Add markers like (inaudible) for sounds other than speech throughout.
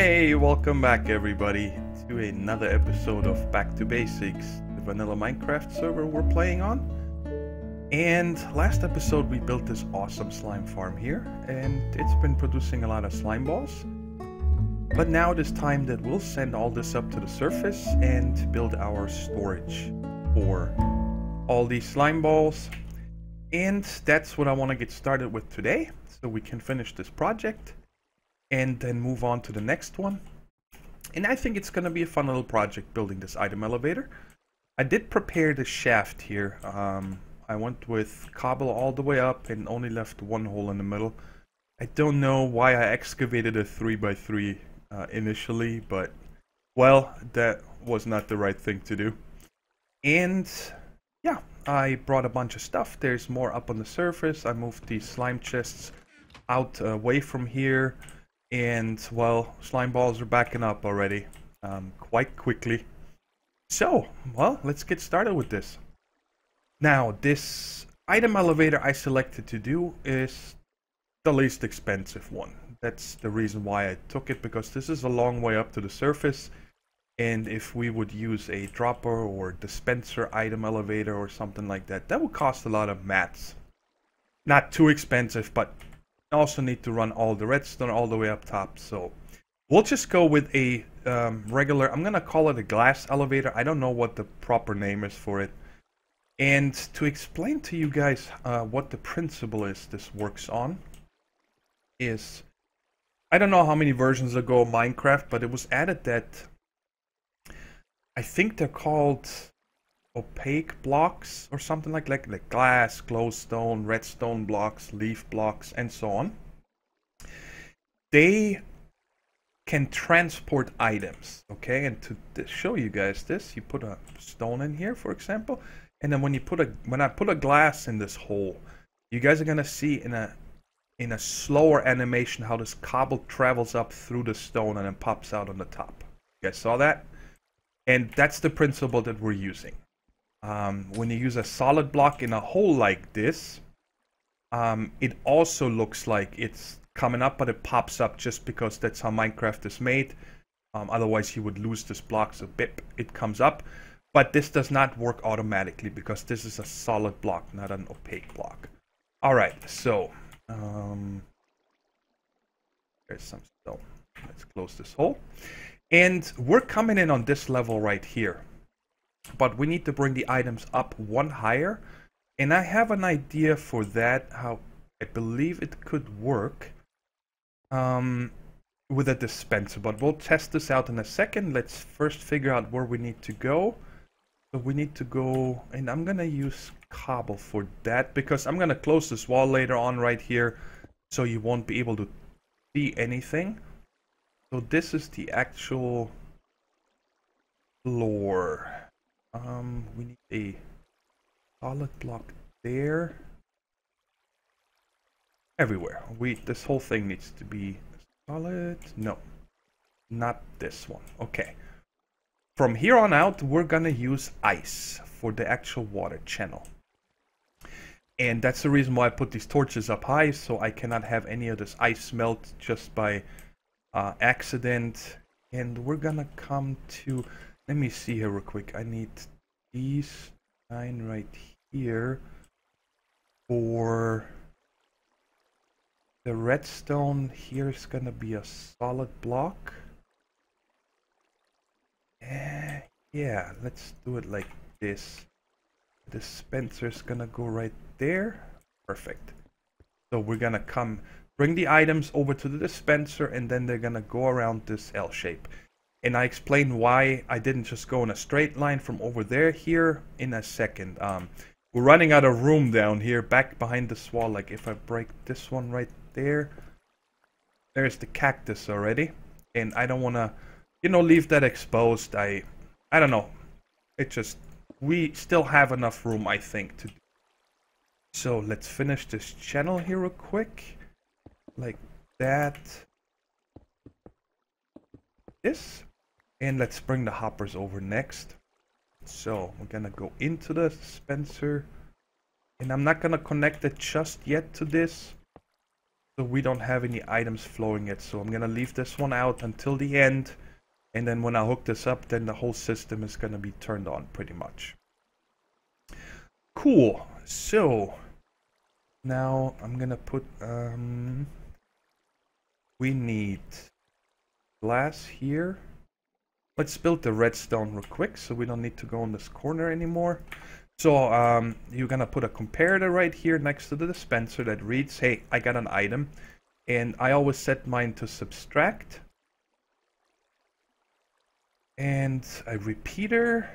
Hey, welcome back everybody to another episode of Back to Basics, the vanilla Minecraft server we're playing on. And last episode we built this awesome slime farm here, and it's been producing a lot of slime balls. But now it is time that we'll send all this up to the surface and build our storage for all these slime balls. And that's what I want to get started with today, so we can finish this project and then move on to the next one. And I think it's going to be a fun little project building this item elevator. I did prepare the shaft here. Um, I went with cobble all the way up and only left one hole in the middle. I don't know why I excavated a 3x3 uh, initially, but well, that was not the right thing to do. And yeah, I brought a bunch of stuff. There's more up on the surface. I moved these slime chests out uh, away from here and well slime balls are backing up already um, quite quickly. So well let's get started with this. Now this item elevator I selected to do is the least expensive one. That's the reason why I took it because this is a long way up to the surface. And if we would use a dropper or dispenser item elevator or something like that that would cost a lot of mats. Not too expensive but also need to run all the redstone all the way up top. So we'll just go with a um, regular, I'm going to call it a glass elevator. I don't know what the proper name is for it. And to explain to you guys uh, what the principle is this works on is, I don't know how many versions ago Minecraft, but it was added that I think they're called opaque blocks or something like like, like glass, glowstone, redstone blocks, leaf blocks, and so on. They can transport items, okay? And to, to show you guys this, you put a stone in here, for example, and then when you put a when I put a glass in this hole, you guys are gonna see in a in a slower animation how this cobble travels up through the stone and then pops out on the top. You guys saw that? And that's the principle that we're using um, when you use a solid block in a hole like this, um, it also looks like it's coming up, but it pops up just because that's how Minecraft is made. Um, otherwise, you would lose this block, so bip, it comes up. But this does not work automatically because this is a solid block, not an opaque block. All right, so um, there's some stone. Let's close this hole. And we're coming in on this level right here but we need to bring the items up one higher. And I have an idea for that how I believe it could work um, with a dispenser but we'll test this out in a second. Let's first figure out where we need to go. So we need to go and I'm gonna use cobble for that because I'm gonna close this wall later on right here so you won't be able to see anything. So this is the actual floor um, we need a solid block there. Everywhere. We this whole thing needs to be solid. No, not this one. Okay. From here on out, we're gonna use ice for the actual water channel. And that's the reason why I put these torches up high, so I cannot have any of this ice melt just by uh, accident. And we're gonna come to let me see here real quick. I need these nine right here for the redstone here is gonna be a solid block. Eh, yeah, let's do it like this. The dispenser is gonna go right there. Perfect. So we're gonna come bring the items over to the dispenser and then they're gonna go around this L shape and I explain why I didn't just go in a straight line from over there here in a second. Um, we're running out of room down here back behind this wall. Like if I break this one right there, there's the cactus already. And I don't want to, you know, leave that exposed. I, I don't know. It just, we still have enough room, I think, to So let's finish this channel here real quick. Like that. This. And let's bring the hoppers over next. So we're gonna go into the dispenser. And I'm not gonna connect it just yet to this. So we don't have any items flowing yet. So I'm to leave this one out until the end. And then when I hook this up, then the whole system is to be turned on pretty much. Cool. So now I'm to put... Um, we need glass here. Let's build the redstone real quick so we don't need to go in this corner anymore. So um, you're gonna put a comparator right here next to the dispenser that reads, hey, I got an item. And I always set mine to subtract. And a repeater.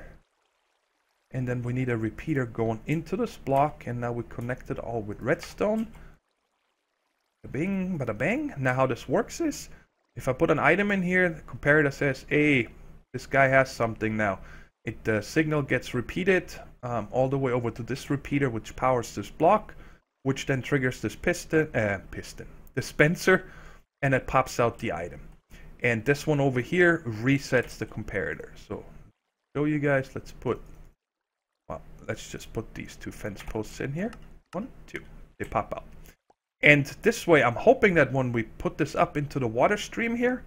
And then we need a repeater going into this block. And now we connect it all with redstone. Bada bing, bada bang. Now how this works is, if I put an item in here, the comparator says, hey, this guy has something now. It The signal gets repeated um, all the way over to this repeater which powers this block which then triggers this piston uh, piston dispenser and it pops out the item. And this one over here resets the comparator. So show you guys let's put well let's just put these two fence posts in here. One two they pop out. And this way I'm hoping that when we put this up into the water stream here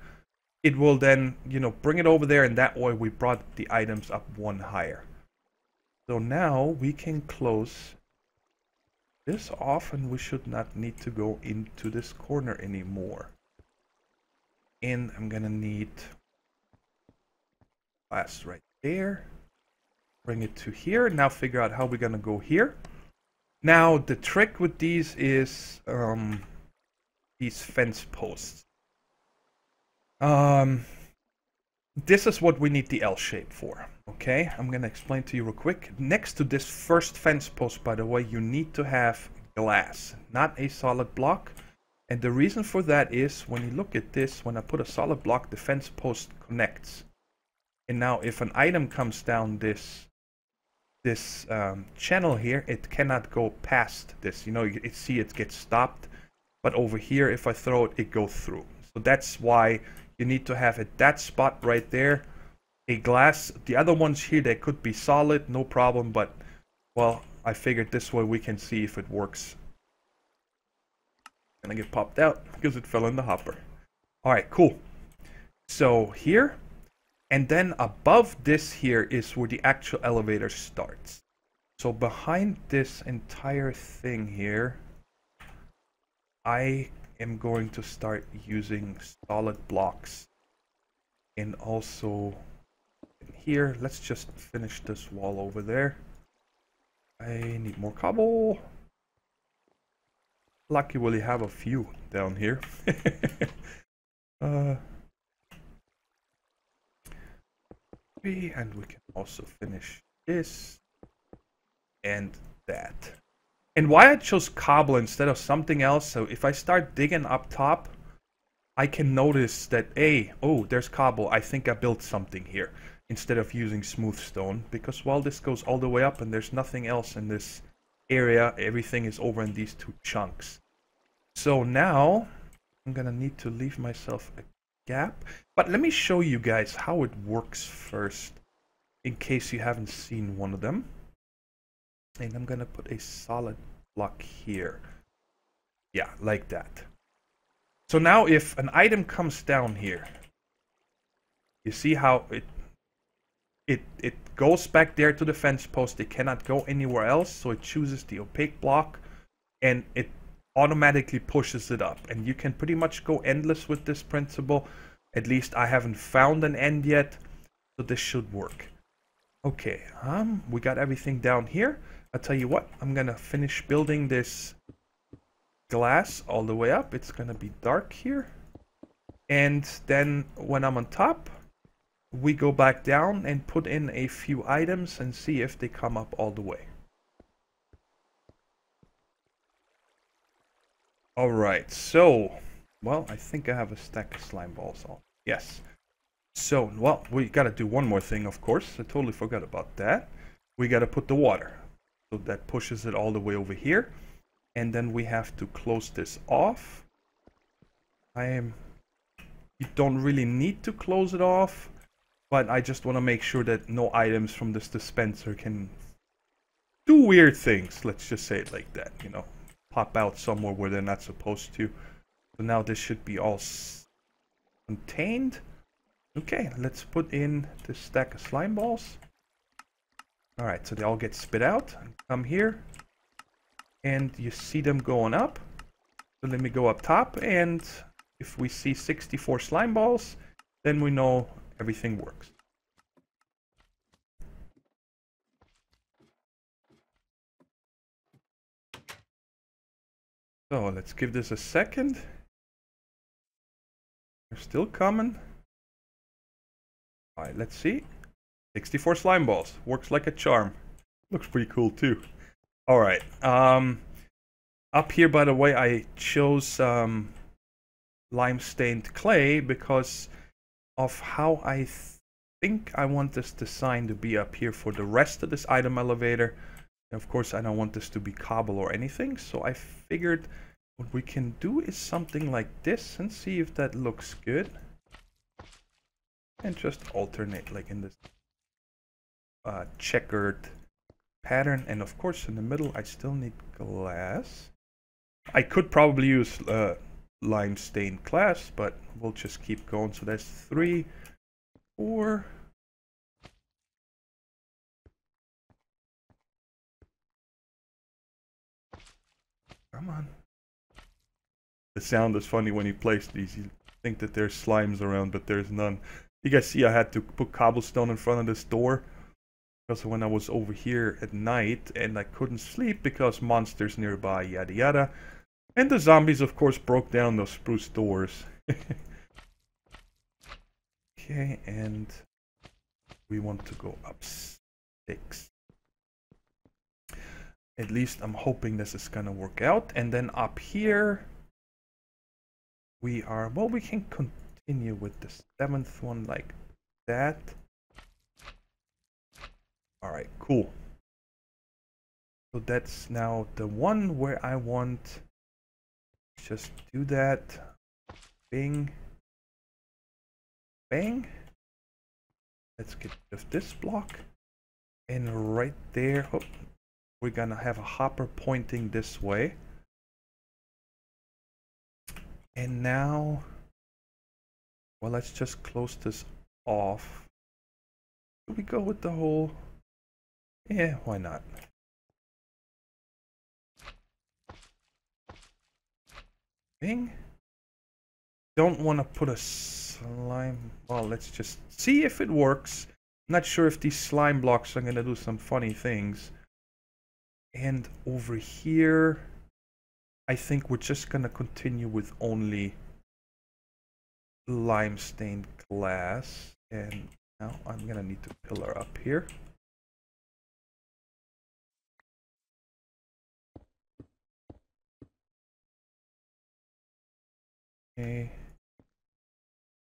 it will then you know bring it over there and that way we brought the items up one higher so now we can close this off and we should not need to go into this corner anymore. And I'm gonna need glass right there. Bring it to here. Now figure out how we're gonna go here. Now the trick with these is um, these fence posts. Um, this is what we need the L shape for. Okay, I'm gonna explain to you real quick. Next to this first fence post, by the way, you need to have glass, not a solid block. And the reason for that is when you look at this, when I put a solid block, the fence post connects. And now if an item comes down this this um, channel here, it cannot go past this. You know, you see it gets stopped. But over here, if I throw it, it goes through. So that's why you need to have it. That spot right there a glass the other ones here they could be solid no problem but well I figured this way we can see if it works. And I get popped out because it fell in the hopper. Alright cool. So here and then above this here is where the actual elevator starts. So behind this entire thing here I am going to start using solid blocks. And also here let's just finish this wall over there. I need more cobble. Lucky will have a few down here. (laughs) Uh, and we can also finish this and that and why I chose cobble instead of something else, so if I start digging up top, I can notice that, hey, oh, there's cobble. I think I built something here instead of using smooth stone. Because while this goes all the way up and there's nothing else in this area, everything is over in these two chunks. So now, I'm gonna need to leave myself a gap. But let me show you guys how it works first, in case you haven't seen one of them and I'm gonna put a solid block here. Yeah like that. So now if an item comes down here you see how it it it goes back there to the fence post. It cannot go anywhere else so it chooses the opaque block and it automatically pushes it up. And you can pretty much go endless with this principle. At least I haven't found an end yet so this should work. Okay um we got everything down here I'll tell you what, I'm gonna finish building this glass all the way up. It's gonna be dark here. And then when I'm on top, we go back down and put in a few items and see if they come up all the way. Alright, so, well, I think I have a stack of slime balls on. Yes. So, well, we gotta do one more thing, of course. I totally forgot about that. We gotta put the water. So that pushes it all the way over here. And then we have to close this off. I am... You don't really need to close it off. But I just want to make sure that no items from this dispenser can do weird things. Let's just say it like that, you know. Pop out somewhere where they're not supposed to. So now this should be all contained. Okay, let's put in the stack of slime balls. Alright, so they all get spit out. And come here. And you see them going up. So let me go up top and if we see 64 slime balls, then we know everything works. So let's give this a second. They're still coming. Alright, let's see. 64 slime balls. Works like a charm. Looks pretty cool too. Alright. Um, up here, by the way, I chose um, lime stained clay because of how I think I want this design to be up here for the rest of this item elevator. And of course, I don't want this to be cobble or anything, so I figured what we can do is something like this and see if that looks good. And just alternate like in this uh, checkered pattern. And of course, in the middle, I still need glass. I could probably use uh, lime stained glass, but we'll just keep going. So that's three, four, Come on. The sound is funny when you place these. You think that there's slimes around, but there's none. You guys see I had to put cobblestone in front of this door. Because when I was over here at night and I couldn't sleep because monsters nearby, yada yada. And the zombies, of course, broke down those spruce doors. (laughs) okay, and we want to go up six. At least I'm hoping this is gonna work out. And then up here, we are, well, we can continue with the seventh one like that. All right, cool. So that's now the one where I want, just do that, bing, bang. Let's get rid of this block. And right there, oh, we're gonna have a hopper pointing this way. And now, well, let's just close this off. Should we go with the whole? Yeah, why not? Thing. Don't want to put a slime. Well, let's just see if it works. Not sure if these slime blocks are going to do some funny things. And over here, I think we're just gonna continue with only lime stained glass. And now I'm gonna need to pillar up here. Okay.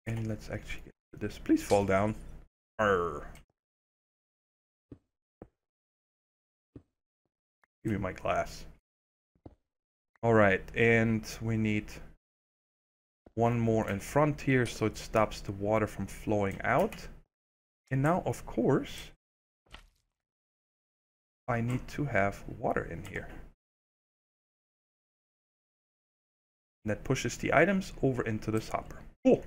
And let's actually get this. Please fall down. Arr. Give me my glass. All right, and we need one more in front here so it stops the water from flowing out. And now, of course, I need to have water in here. And that pushes the items over into this hopper. Cool.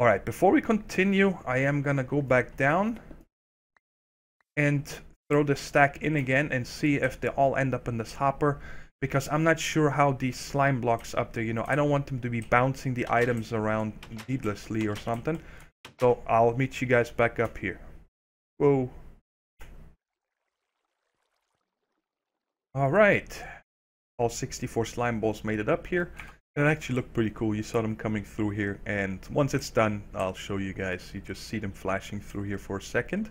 Alright, before we continue, I am gonna go back down and throw the stack in again and see if they all end up in this hopper because I'm not sure how these slime blocks up there, you know, I don't want them to be bouncing the items around needlessly or something. So I'll meet you guys back up here. Whoa. Alright. All 64 slime balls made it up here. It actually looked pretty cool. You saw them coming through here. And once it's done, I'll show you guys. You just see them flashing through here for a second.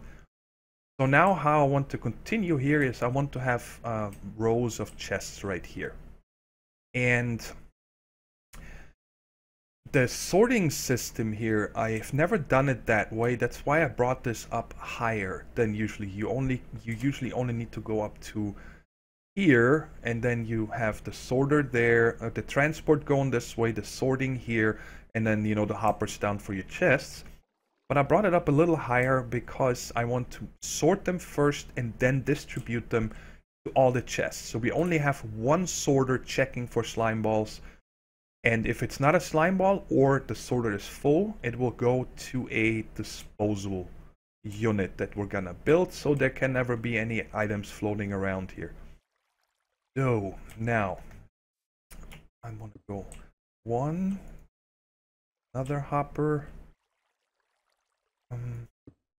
So now how I want to continue here is I want to have uh, rows of chests right here. And the sorting system here, I've never done it that way. That's why I brought this up higher than usually. You only you usually only need to go up to here and then you have the sorter there, uh, the transport going this way, the sorting here, and then you know the hoppers down for your chests. But I brought it up a little higher because I want to sort them first and then distribute them to all the chests. So we only have one sorter checking for slime balls. And if it's not a slime ball or the sorter is full, it will go to a disposal unit that we're gonna build so there can never be any items floating around here. So now I'm gonna go one, another hopper, um,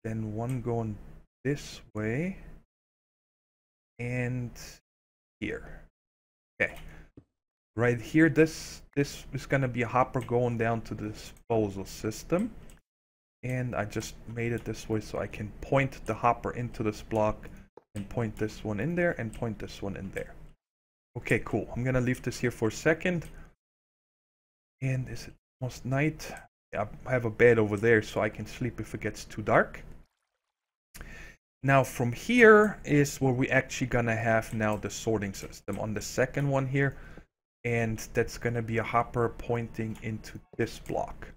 then one going this way and here. Okay. Right here, this this is gonna be a hopper going down to the disposal system. And I just made it this way so I can point the hopper into this block and point this one in there and point this one in there. Okay, cool. I'm gonna leave this here for a second. And is it almost night? Yeah, I have a bed over there so I can sleep if it gets too dark. Now from here is where we actually gonna have now the sorting system on the second one here. And that's gonna be a hopper pointing into this block.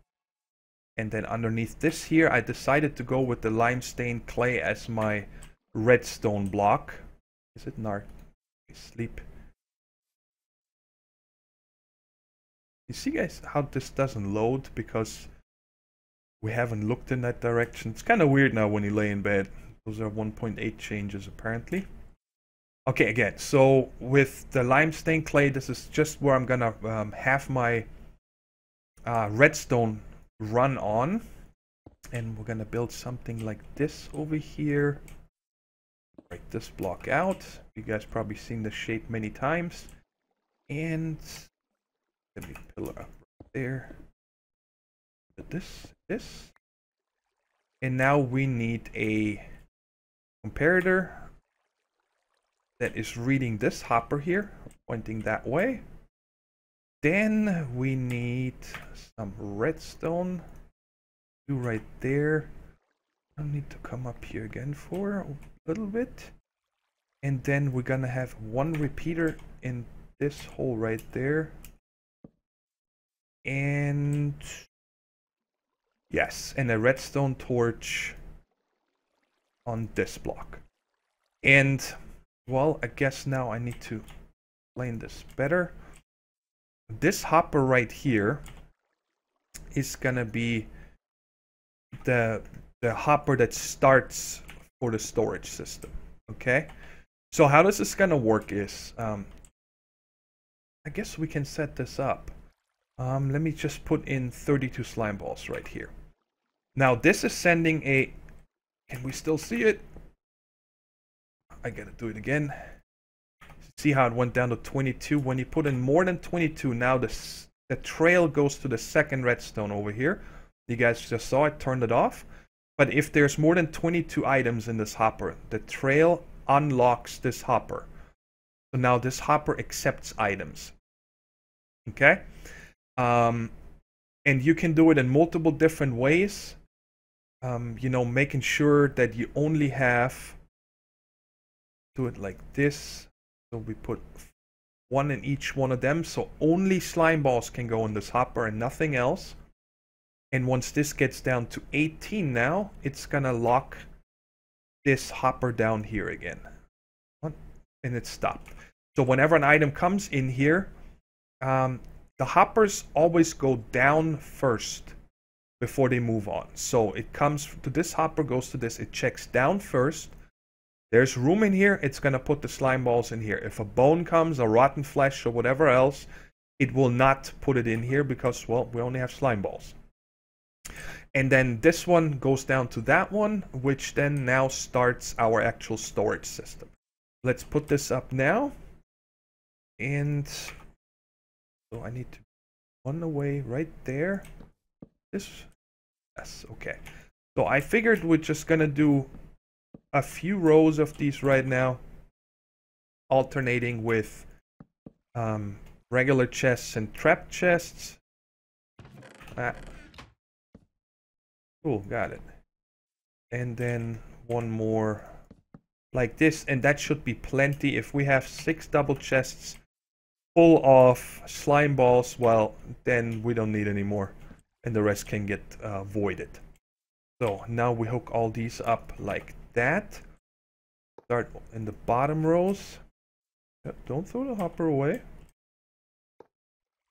And then underneath this here, I decided to go with the lime stained clay as my redstone block. Is it not? Sleep. You see guys how this doesn't load because we haven't looked in that direction. It's kind of weird now when you lay in bed. Those are 1.8 changes apparently. Okay, again, so with the lime stained clay, this is just where I'm gonna um, have my uh, redstone run on. And we're gonna build something like this over here. Break this block out. You guys probably seen the shape many times. And let me pillar up right there. This, this. And now we need a comparator that is reading this hopper here, pointing that way. Then we need some redstone. Do right there. I need to come up here again for a little bit. And then we're gonna have one repeater in this hole right there. And yes, and a redstone torch on this block. And, well, I guess now I need to explain this better. This hopper right here is gonna be the the hopper that starts for the storage system. Okay, so how does this gonna work is, um, I guess we can set this up. Um, let me just put in 32 slime balls right here. Now this is sending a can we still see it? I gotta do it again. See how it went down to 22? When you put in more than 22, now the, the trail goes to the second redstone over here. You guys just saw it, turned it off. But if there's more than 22 items in this hopper, the trail unlocks this hopper. So now this hopper accepts items. Okay? Um, and you can do it in multiple different ways um, you know, making sure that you only have, do it like this. So we put one in each one of them. So only slime balls can go in this hopper and nothing else. And once this gets down to 18 now, it's gonna lock this hopper down here again. And it stopped. So whenever an item comes in here, um, the hoppers always go down first before they move on. So it comes to this hopper, goes to this, it checks down first. There's room in here, it's going to put the slime balls in here. If a bone comes, a rotten flesh, or whatever else, it will not put it in here because, well, we only have slime balls. And then this one goes down to that one, which then now starts our actual storage system. Let's put this up now. And so I need to run away right there. This Yes, okay. So I figured we're just gonna do a few rows of these right now, alternating with um, regular chests and trap chests. Ah. Cool, got it. And then one more like this, and that should be plenty. If we have six double chests full of slime balls, well, then we don't need any more and the rest can get uh, voided. So now we hook all these up like that. Start in the bottom rows. Don't throw the hopper away.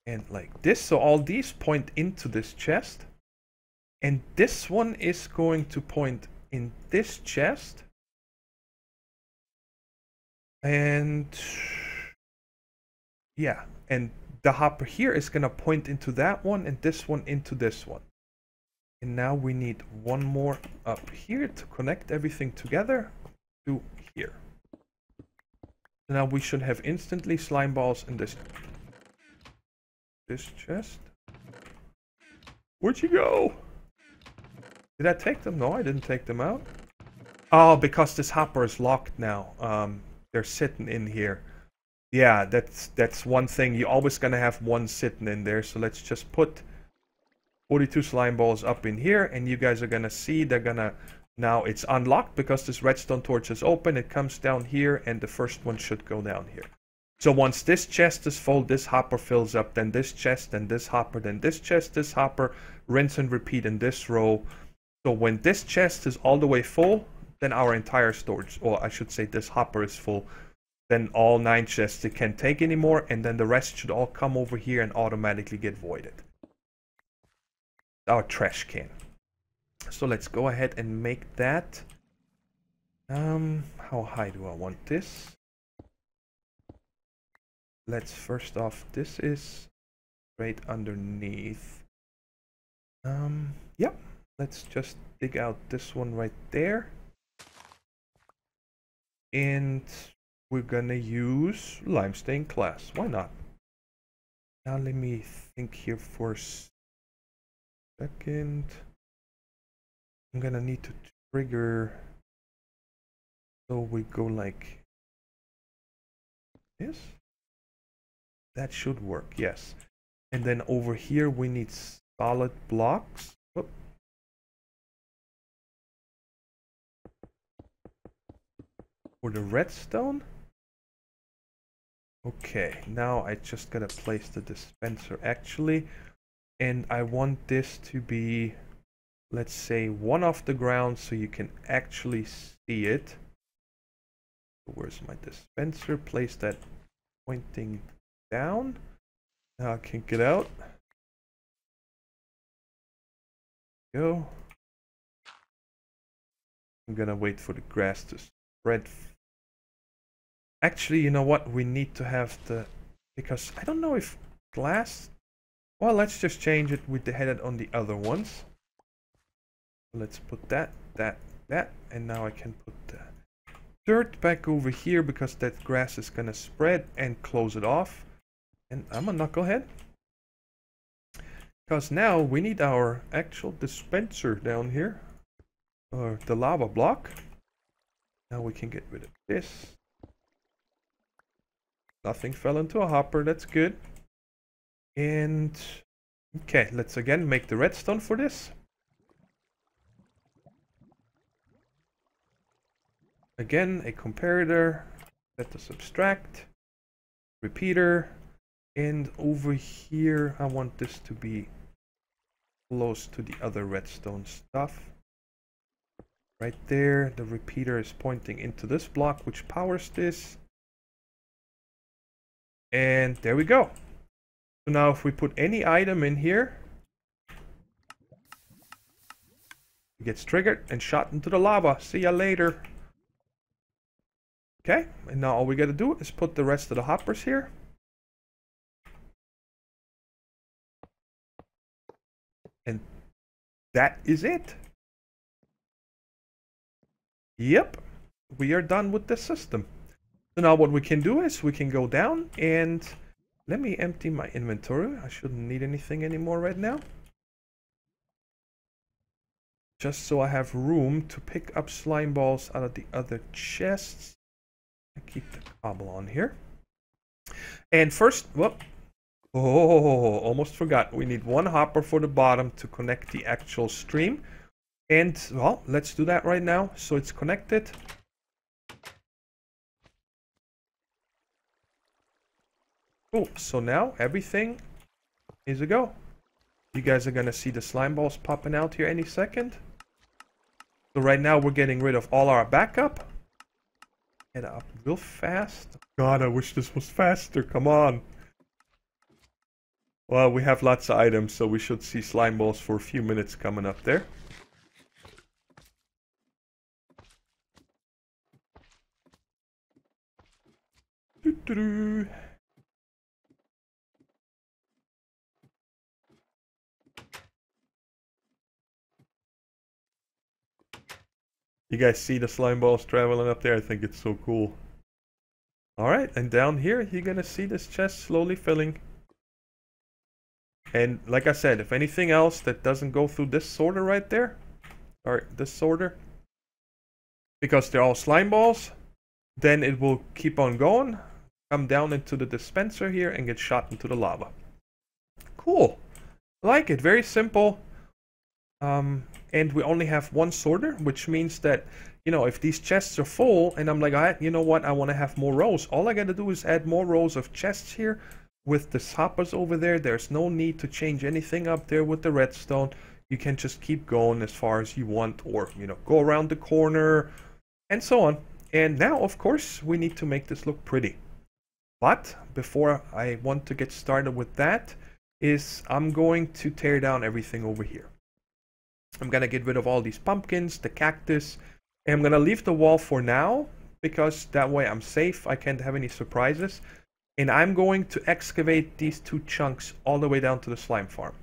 And like this, so all these point into this chest. And this one is going to point in this chest. And yeah, and the hopper here is going to point into that one and this one into this one. And now we need one more up here to connect everything together to here. Now we should have instantly slime balls in this this chest. Where'd you go? Did I take them? No, I didn't take them out. Oh, because this hopper is locked now. Um, they're sitting in here. Yeah, that's that's one thing. You're always gonna have one sitting in there. So let's just put 42 slime balls up in here, and you guys are gonna see they're gonna now it's unlocked because this redstone torch is open. It comes down here, and the first one should go down here. So once this chest is full, this hopper fills up, then this chest, then this hopper, then this chest, this hopper, rinse and repeat in this row. So when this chest is all the way full, then our entire storage, or I should say this hopper is full, then all nine chests it can't take anymore, and then the rest should all come over here and automatically get voided. Our trash can. So let's go ahead and make that. Um, how high do I want this? Let's first off, this is right underneath. Um, yep. Let's just dig out this one right there. And we're gonna use lime stained glass. Why not? Now let me think here for a second. I'm gonna need to trigger so we go like this. That should work, yes. And then over here we need solid blocks. Oh. For the redstone. Okay, now I just gotta place the dispenser actually. And I want this to be, let's say, one off the ground so you can actually see it. Where's my dispenser? Place that pointing down. Now I can get out. Go. I'm gonna wait for the grass to spread Actually, you know what? We need to have the... Because I don't know if glass... Well, let's just change it with the headed on the other ones. Let's put that, that, that. And now I can put the dirt back over here because that grass is going to spread and close it off. And I'm a knucklehead. Because now we need our actual dispenser down here. Or the lava block. Now we can get rid of this. Nothing fell into a hopper, that's good. And okay, let's again make the redstone for this. Again, a comparator, set to subtract, repeater, and over here I want this to be close to the other redstone stuff. Right there, the repeater is pointing into this block which powers this. And there we go. So now if we put any item in here, it gets triggered and shot into the lava. See ya later. Okay, and now all we gotta do is put the rest of the hoppers here. And that is it. Yep, we are done with the system. Now what we can do is we can go down and let me empty my inventory. I shouldn't need anything anymore right now. Just so I have room to pick up slime balls out of the other chests. I keep the cobble on here. And first, whoop. Oh, almost forgot. We need one hopper for the bottom to connect the actual stream. And, well, let's do that right now. So it's connected. Cool. So now everything is a go. You guys are gonna see the slime balls popping out here any second. So right now we're getting rid of all our backup. get up real fast. God, I wish this was faster. Come on. Well, we have lots of items, so we should see slime balls for a few minutes coming up there. Doo -doo -doo. You guys see the slime balls traveling up there? I think it's so cool. Alright, and down here, you're gonna see this chest slowly filling. And like I said, if anything else that doesn't go through this sorter right there, or this sorter, because they're all slime balls, then it will keep on going, come down into the dispenser here, and get shot into the lava. Cool. like it. Very simple. Um, and we only have one sorter, which means that, you know, if these chests are full and I'm like, I, you know what, I want to have more rows, all I got to do is add more rows of chests here with the hoppers over there. There's no need to change anything up there with the redstone. You can just keep going as far as you want or, you know, go around the corner and so on. And now, of course, we need to make this look pretty. But before I want to get started with that, is I'm going to tear down everything over here. I'm to get rid of all these pumpkins, the cactus, and I'm to leave the wall for now because that way I'm safe. I can't have any surprises. And I'm going to excavate these two chunks all the way down to the slime farm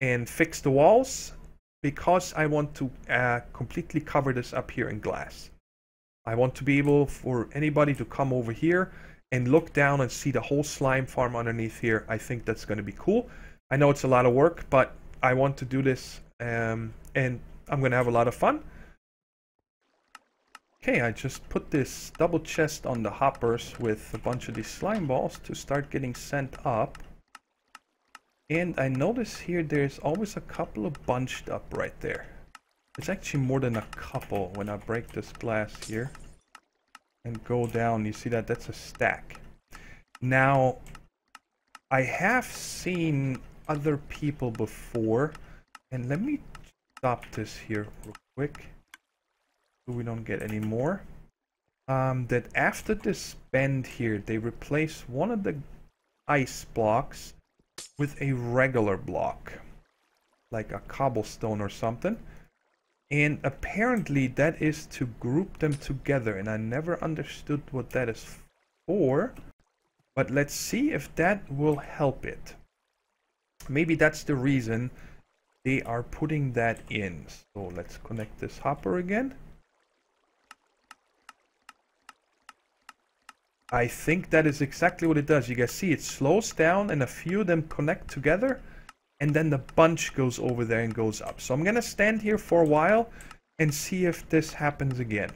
and fix the walls because I want to uh, completely cover this up here in glass. I want to be able for anybody to come over here and look down and see the whole slime farm underneath here. I think that's going to be cool. I know it's a lot of work, but I want to do this um, and I'm gonna have a lot of fun. Okay, I just put this double chest on the hoppers with a bunch of these slime balls to start getting sent up. And I notice here there's always a couple of bunched up right there. It's actually more than a couple when I break this glass here and go down. You see that? That's a stack. Now, I have seen other people before and let me stop this here real quick so we don't get any more. Um, that after this bend here, they replace one of the ice blocks with a regular block, like a cobblestone or something. And apparently that is to group them together, and I never understood what that is for. But let's see if that will help it. Maybe that's the reason they are putting that in. So let's connect this hopper again. I think that is exactly what it does. You guys see it slows down and a few of them connect together and then the bunch goes over there and goes up. So I'm going to stand here for a while and see if this happens again.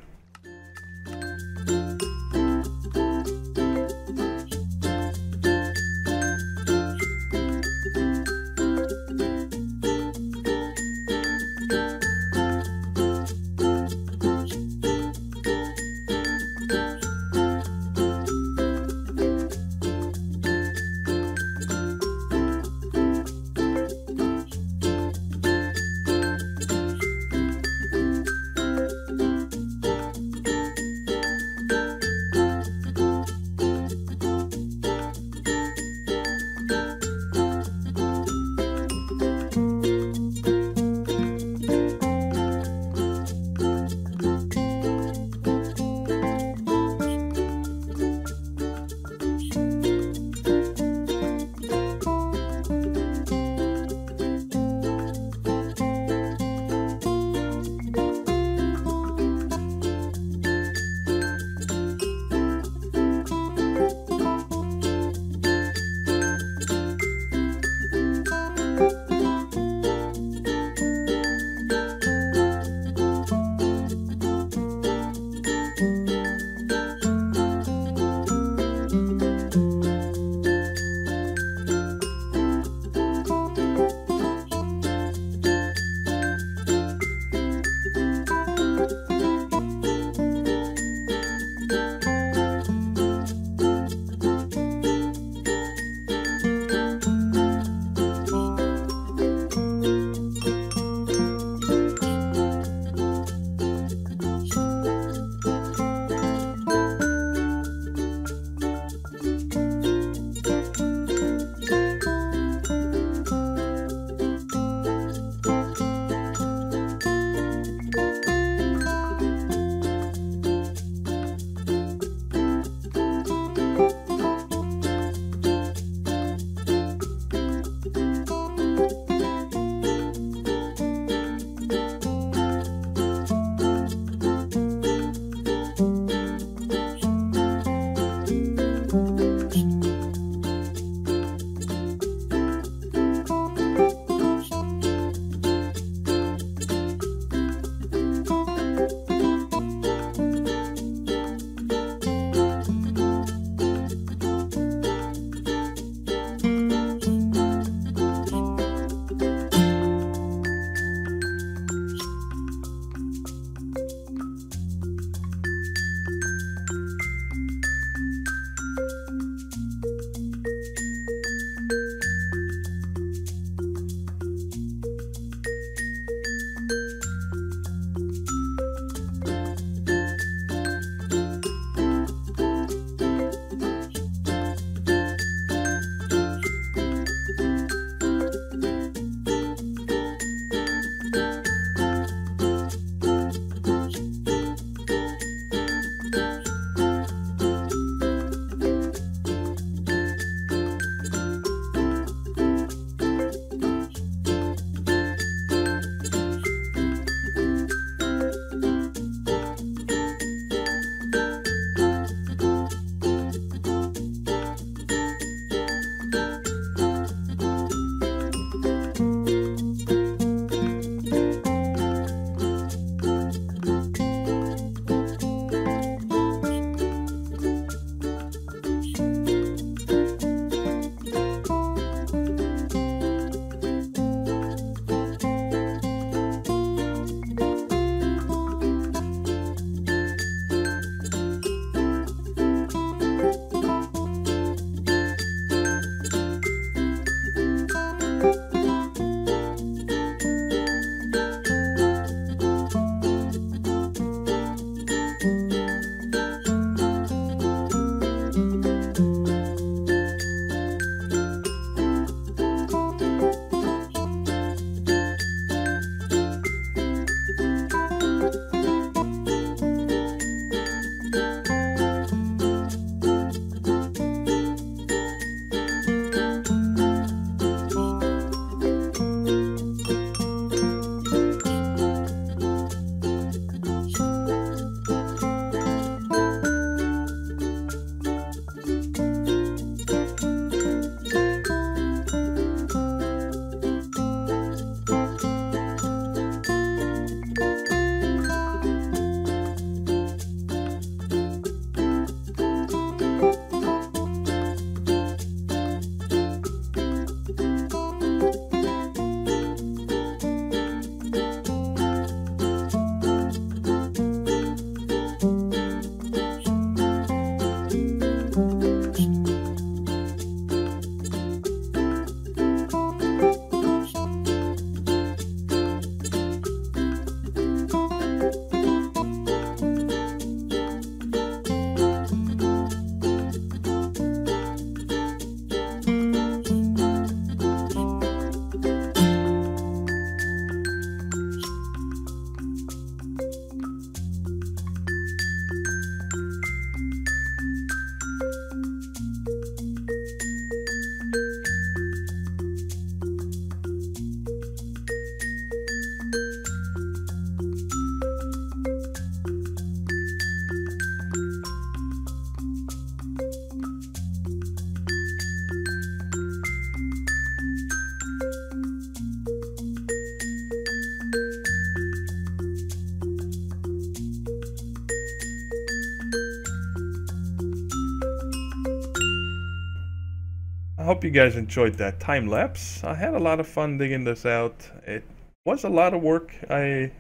Hope you guys enjoyed that time lapse. I had a lot of fun digging this out. It was a lot of work. I, if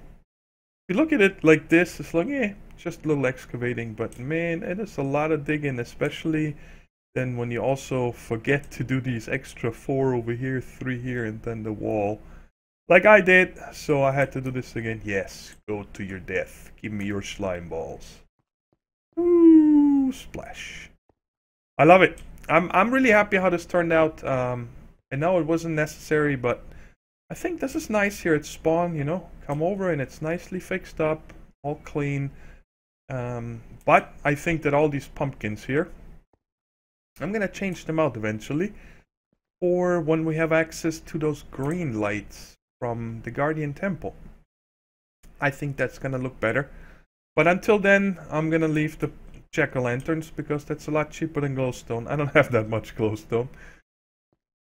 you look at it like this, it's like, eh, just a little excavating. But man, it is a lot of digging, especially then when you also forget to do these extra four over here, three here, and then the wall. Like I did, so I had to do this again. Yes, go to your death. Give me your slime balls. Ooh, splash. I love it. I'm I'm really happy how this turned out. Um, I know it wasn't necessary, but I think this is nice here at spawn. You know, come over and it's nicely fixed up, all clean. Um, but I think that all these pumpkins here, I'm gonna change them out eventually, or when we have access to those green lights from the Guardian Temple. I think that's gonna look better. But until then, I'm gonna leave the jack-o'-lanterns because that's a lot cheaper than glowstone. I don't (laughs) have that much glowstone.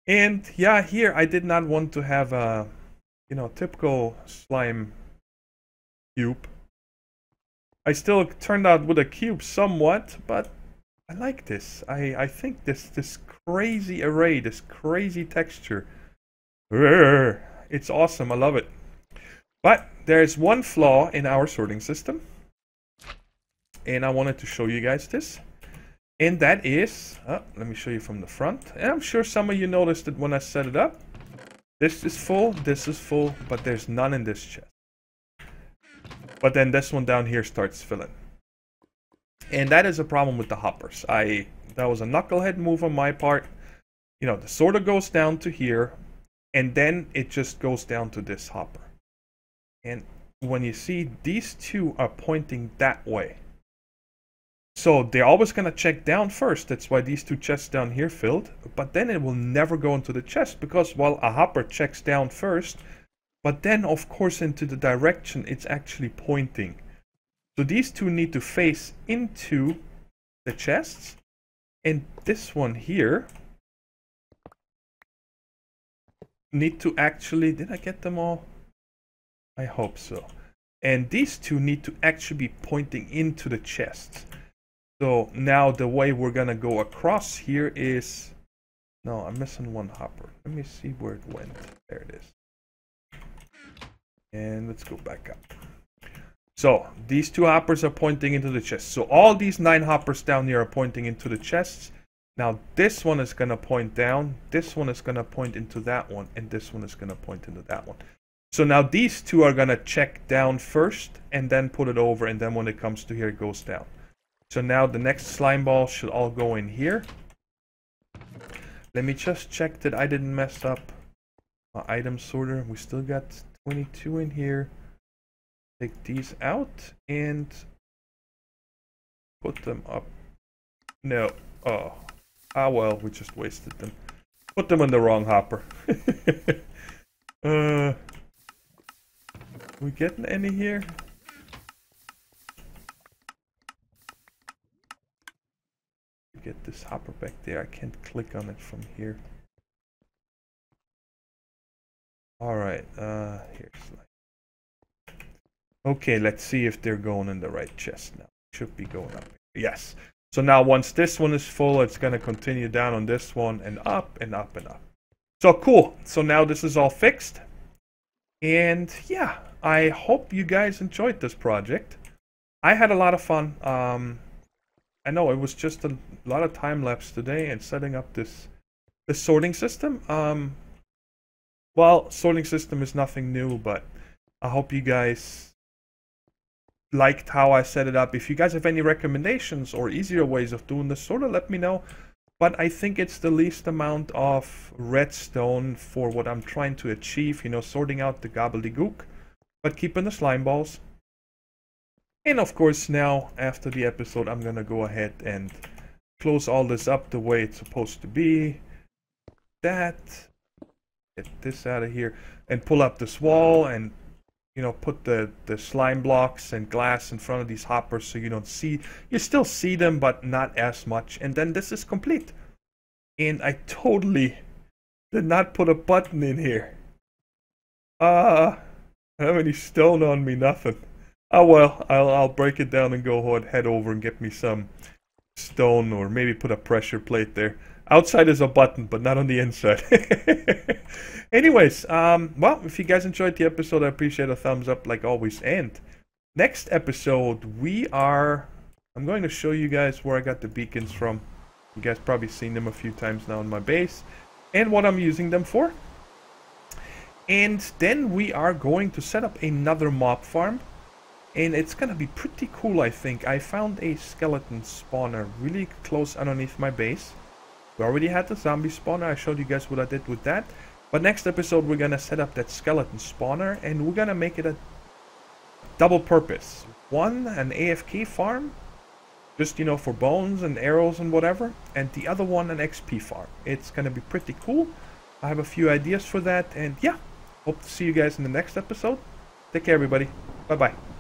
And yeah, here I did not want to have a, you know, typical slime cube. I still turned out with a cube somewhat, but I like this. I, I think this this crazy array, this crazy texture. It's awesome. I love it. But there's one flaw in our sorting system and I wanted to show you guys this. And that is, oh, let me show you from the front. And I'm sure some of you noticed that when I set it up. This is full, this is full, but there's none in this chest. But then this one down here starts filling. And that is a problem with the hoppers. I That was a knucklehead move on my part. You know, the sorter goes down to here, and then it just goes down to this hopper. And when you see these two are pointing that way, so they're always going to check down first. That's why these two chests down here filled. But then it will never go into the chest because, well, a hopper checks down first. But then, of course, into the direction it's actually pointing. So these two need to face into the chests. And this one here need to actually... Did I get them all? I hope so. And these two need to actually be pointing into the chests. So now the way we're gonna go across here is, no, I'm missing one hopper. Let me see where it went. There it is. And let's go back up. So these two hoppers are pointing into the chest. So all these nine hoppers down here are pointing into the chests. Now this one is gonna point down, this one is gonna point into that one, and this one is gonna point into that one. So now these two are gonna check down first and then put it over and then when it comes to here it goes down. So now the next slime ball should all go in here. Let me just check that I didn't mess up my item sorter. We still got 22 in here. Take these out and put them up. No. Oh. Ah well, we just wasted them. Put them in the wrong hopper. (laughs) uh, we getting any here? Get this hopper back there. I can't click on it from here. Alright, uh, here's like... Okay, let's see if they're going in the right chest now. Should be going up. Yes. So now once this one is full, it's going to continue down on this one and up and up and up. So cool. So now this is all fixed. And yeah, I hope you guys enjoyed this project. I had a lot of fun. Um, I know it was just a lot of time lapse today and setting up this this sorting system. Um, well, sorting system is nothing new, but I hope you guys liked how I set it up. If you guys have any recommendations or easier ways of doing this, sort of let me know. But I think it's the least amount of redstone for what I'm trying to achieve, you know, sorting out the gobbledygook, but keeping the slime balls. And of course now, after the episode, I'm gonna go ahead and close all this up the way it's supposed to be. That. Get this out of here. And pull up this wall and, you know, put the, the slime blocks and glass in front of these hoppers so you don't see. You still see them, but not as much. And then this is complete. And I totally did not put a button in here. Uh, have any stone on me? Nothing. Oh well, I'll, I'll break it down and go head over and get me some stone or maybe put a pressure plate there. Outside is a button, but not on the inside. (laughs) Anyways, um, well, if you guys enjoyed the episode, I appreciate a thumbs up like always. And next episode, we are... I'm going to show you guys where I got the beacons from. You guys probably seen them a few times now in my base. And what I'm using them for. And then we are going to set up another mob farm. And it's gonna be pretty cool, I think. I found a skeleton spawner really close underneath my base. We already had the zombie spawner. I showed you guys what I did with that. But next episode, we're gonna set up that skeleton spawner. And we're gonna make it a double purpose. One, an AFK farm. Just, you know, for bones and arrows and whatever. And the other one, an XP farm. It's gonna be pretty cool. I have a few ideas for that. And yeah, hope to see you guys in the next episode. Take care, everybody. Bye-bye.